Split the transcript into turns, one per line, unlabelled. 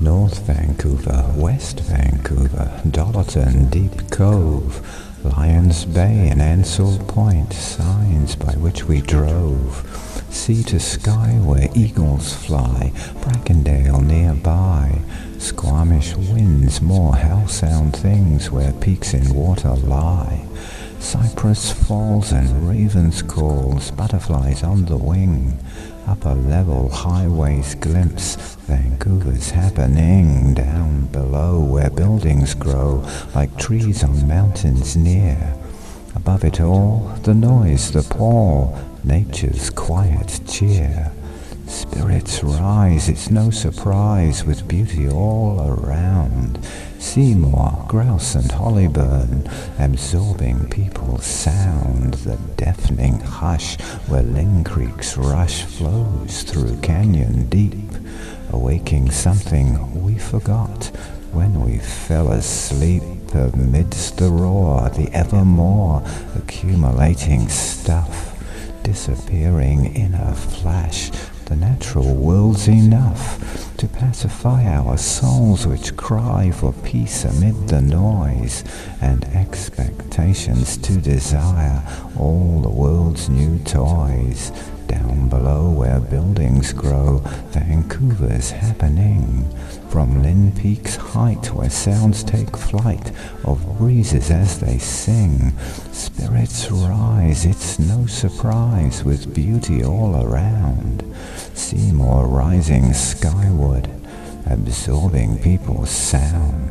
North Vancouver, West Vancouver, Dollarton, Deep Cove, Lions Bay and Ansell Point, signs by which we drove. Sea to sky where eagles fly, Brackendale nearby. Squamish winds, more Howe Sound things where peaks in water lie. Cypress falls and ravens calls, butterflies on the wing. Upper level highways glimpse Vancouver's happening down below where buildings grow like trees on mountains near. Above it all, the noise, the pall, nature's quiet cheer. Spirits rise, it's no surprise, with beauty all around. Seymour, grouse and hollyburn, absorbing people's sound. The deafening hush where Lynn Creek's rush flows through canyon deep, awaking something we forgot when we fell asleep amidst the roar, the evermore accumulating stuff disappearing in a natural world's enough to pacify our souls which cry for peace amid the noise and expectations to desire all the world's new toys. Down below where buildings grow, Vancouver's happening. From Lynn Peak's height where sounds take flight of breezes as they sing, spirits rise, it's no surprise with beauty all around. Seymour rising skyward, absorbing people's sound.